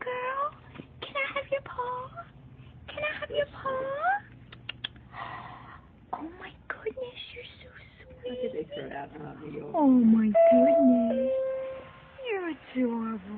Girl, can I have your paw? Can I have your paw? Oh my goodness, you're so sweet. Oh my goodness. You're adorable.